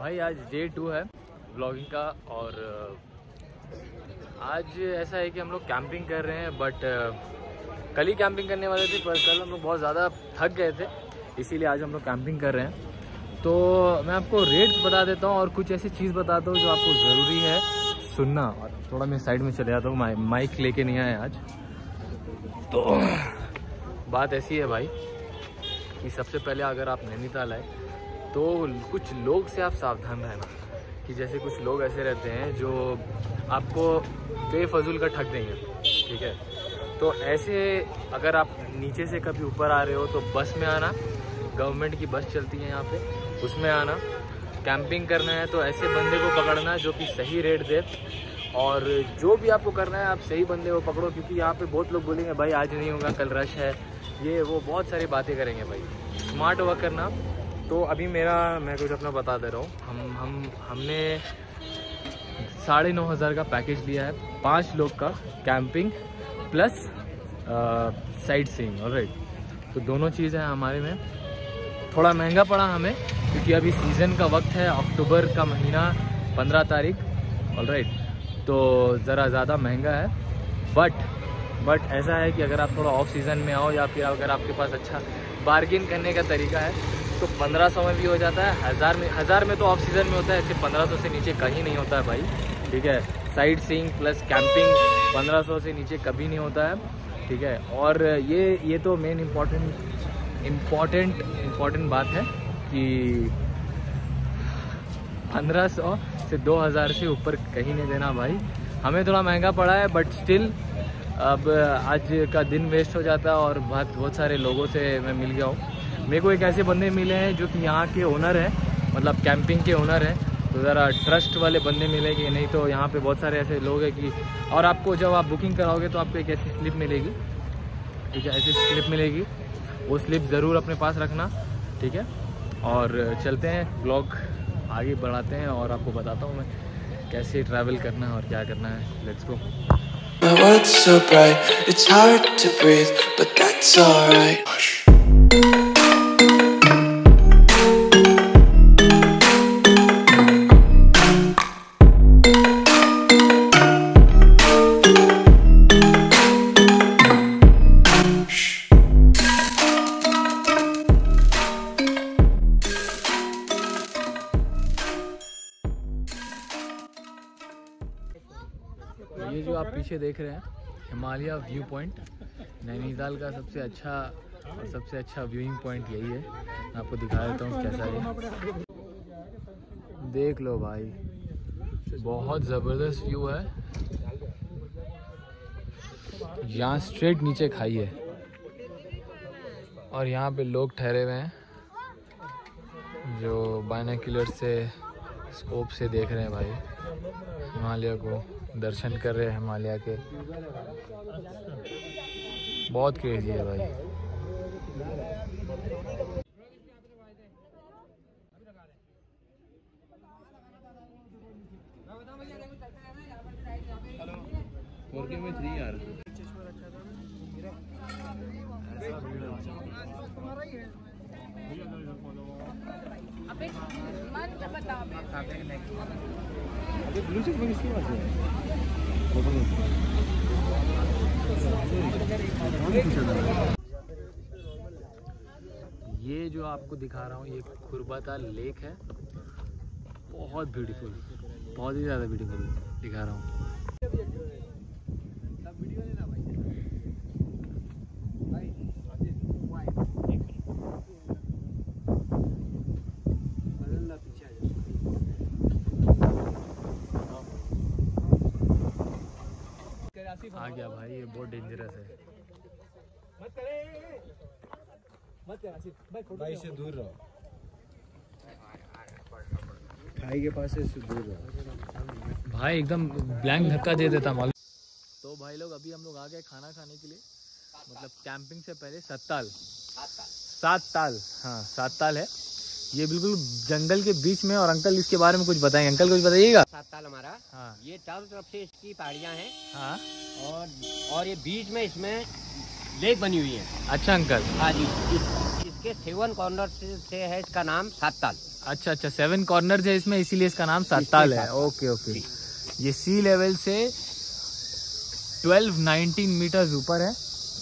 भाई, आज day to है ब्लॉगिंग का और आज ऐसा है कि हम लोग कैंपिंग कर रहे हैं बट कल ही कैंपिंग करने वाले थे, पर कल हम लोग बहुत ज़्यादा थक गए थे, इसीलिए आज हम लोग कैंपिंग कर रहे हैं। तो मैं आपको रेट्स बता देता हूँ और कुछ ऐसी चीज़ बताता हूँ जो आपको ज़रूरी है सुनना। और थोड़ा मैं साइड में चले जाता हूँ माइ माइक लेके नहीं आया आज। तो बात ऐसी है भाई, कि सबसे पहले अगर आप नैनीताल आए तो कुछ लोग से आप सावधान रहना, कि जैसे कुछ लोग ऐसे रहते हैं जो आपको बेफजूल का ठग देंगे, ठीक है? तो ऐसे अगर आप नीचे से कभी ऊपर आ रहे हो तो बस में आना। गवर्नमेंट की बस चलती है यहाँ पे, उसमें आना। कैंपिंग करना है तो ऐसे बंदे को पकड़ना जो कि सही रेट दे। और जो भी आपको करना है, आप सही बंदे को पकड़ो, क्योंकि यहाँ पे बहुत लोग बोलेंगे, भाई आज नहीं होगा, कल रश है। ये वो बहुत सारी बातें करेंगे भाई। स्मार्ट वर्क करना। तो अभी मेरा, मैं कुछ अपना बता दे रहा हूँ। हम हम, हमने साढ़े नौ हज़ार का पैकेज लिया है, पाँच लोग का camping plus sightseeing right तो दोनों चीज़ हैं हमारे में। थोड़ा महँगा पड़ा हमें, क्योंकि अभी सीज़न का वक्त है, अक्टूबर का महीना, पंद्रह तारीख और राइट तो ज़रा ज़्यादा महँगा है। बट बट ऐसा है कि अगर आप थोड़ा ऑफ़ सीज़न में आओ या फिर अगर आपके पास अच्छा बार्गिन करने का तरीका है तो पंद्रह सौ में भी हो जाता है। हज़ार में हज़ार में तो ऑफ़ सीज़न में होता है ऐसे पंद्रह सौ से नीचे कहीं नहीं होता है भाई। ठीक है? साइड सीइंग प्लस कैंपिंग पंद्रह सौ से नीचे कभी नहीं होता है। ठीक है? और ये ये तो मेन इंपॉर्टेंट इंपॉर्टेंट इंपॉर्टेंट बात है कि पंद्रह सौ से दो हज़ार से ऊपर कहीं नहीं देना भाई। हमें थोड़ा महँगा पड़ा है बट स्टिल अब आज का दिन वेस्ट हो जाता है और बहुत बहुत सारे लोगों से मैं मिल गया हूँ। मेरे को एक ऐसे बंदे मिले हैं जो कि यहाँ के ओनर हैं मतलब कैंपिंग के ओनर हैं। तो ज़रा ट्रस्ट वाले बंदे मिलेंगे नहीं तो यहाँ पे बहुत सारे ऐसे लोग हैं कि और आपको जब आप बुकिंग कराओगे तो आपको एक ऐसी स्लिप मिलेगी। ठीक है ऐसी स्लिप मिलेगी। वो स्लिप ज़रूर अपने पास रखना ठीक है? और चलते हैं ब्लॉग आगे बढ़ाते हैं और आपको बताता हूँ मैं कैसे ट्रैवल करना है और क्या करना है। Let's go My world's so bright, it's hard to breathe, but that's alright. ये जो आप पीछे देख रहे हैं, हिमालय व्यू पॉइंट नैनीताल का सबसे अच्छा और सबसे अच्छा व्यूइंग पॉइंट यही है। मैं आपको दिखा देता हूँ कैसा है। देख लो भाई, बहुत ज़बरदस्त व्यू है। यहाँ स्ट्रेट नीचे खाई है। और यहाँ पे लोग ठहरे हुए हैं, जो बाइनाक्यूलर से स्कोप से देख रहे हैं भाई, हिमालय को। दर्शन कर रहे हैं हिमालय के। बहुत क्रेजी है भाई। में थ्री यार। अबे ब्लू चेक में किसकी बात है? ये जो आपको दिखा रहा हूँ, ये खुरबाता लेक है। बहुत ब्यूटीफुल बहुत ही ज़्यादा ब्यूटीफुल दिखा रहा हूँ। आ गया भाई ये बहुत डेंजरस है। भाई से दूर रहो। खाई के पास से दूर रहो। भाई एकदम ब्लैंक धक्का दे देता मालूम। तो भाई लोग अभी हम लोग आ गए खाना खाने के लिए। मतलब कैंपिंग से पहले सत्ताल सात ताल हाँ सात ताल है। ये बिल्कुल जंगल के बीच में और अंकल इसके बारे में कुछ बताएँगे। अंकल कुछ बताइएगा? सात ताल हमारा। हाँ। ये चारों तरफ़ से इसकी पहाड़ियाँ हैं। हाँ। और और ये बीच में इसमें लेक बनी हुई है। अच्छा अंकल। हाँ जी। इस, इसके सेवन कॉर्नर से, से है इसका नाम सात ताल अच्छा अच्छा सेवन कॉर्नर है इसमें इसीलिए इसका नाम साताल है। Okay okay. ये सी लेवल से 12 19 मीटर ऊपर है।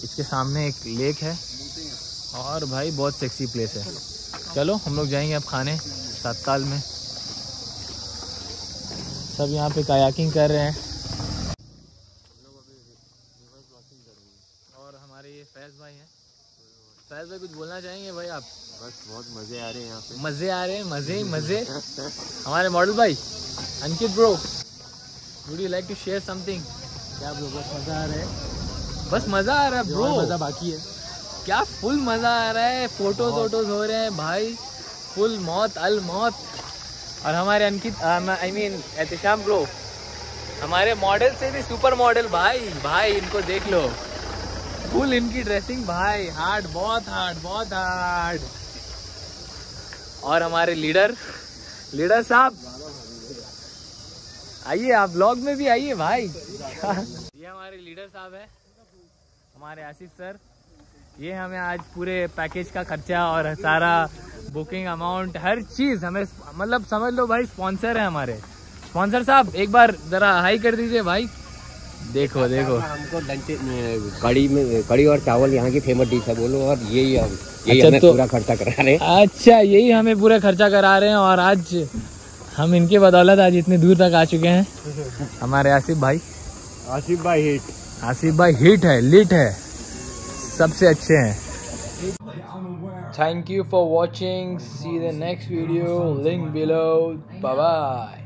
इसके सामने एक लेक है। और भाई बहुत सेक्सी प्लेस है। चलो हम लोग जाएँगे अब खाने साताल में। सब यहाँ पे कायाकिंग कर रहे हैं। और हमारे ये फैज भाई हैं। फैज भाई कुछ बोलना चाहेंगे भाई आप? बस बहुत मज़े आ रहे हैं यहाँ पे। मज़े आ रहे हैं मज़े ही मज़े। हमारे मॉडल भाई Ankit bro would you like to share something क्या ब्रो बहुत मज़ा आ रहा है? बस मज़ा आ रहा है और मज़ा बाकी है। क्या फुल मज़ा आ रहा है फ़ोटोज़ वोटोज हो रहे हैं भाई फुल मौत अल मौत। और हमारे Ankit I mean Ehtisham bro हमारे मॉडल से भी सुपर मॉडल भाई भाई इनको देख लो। फुल इनकी ड्रेसिंग भाई हार्ड बहुत हार्ड बहुत हार्ड और हमारे लीडर लीडर साहब। आइए आप ब्लॉग में भी आइए भाई। ये हमारे लीडर साहब है हमारे आसिफ सर ये हमें आज पूरे पैकेज का खर्चा और सारा बुकिंग अमाउंट हर चीज़ हमें मतलब समझ लो भाई स्पॉन्सर है हमारे। स्पॉन्सर साहब एक बार जरा हाई कर दीजिए भाई। देखो देखो। हमको लंच कड़ी में कड़ी और चावल यहाँ की फ़ेमस डिश है बोलो और यही हम यही अच्छा, हमें तो- पूरा खर्चा करा रहे हैं। अच्छा यही हमें पूरा खर्चा करा रहे हैं और आज हम इनके बदौलत आज इतने दूर तक आ चुके हैं। हमारे आसिफ भाई। आसिफ भाई हिट आसिफ भाई हिट है लिट है। सबसे अच्छे हैं। Thank you for watching see the next video link below bye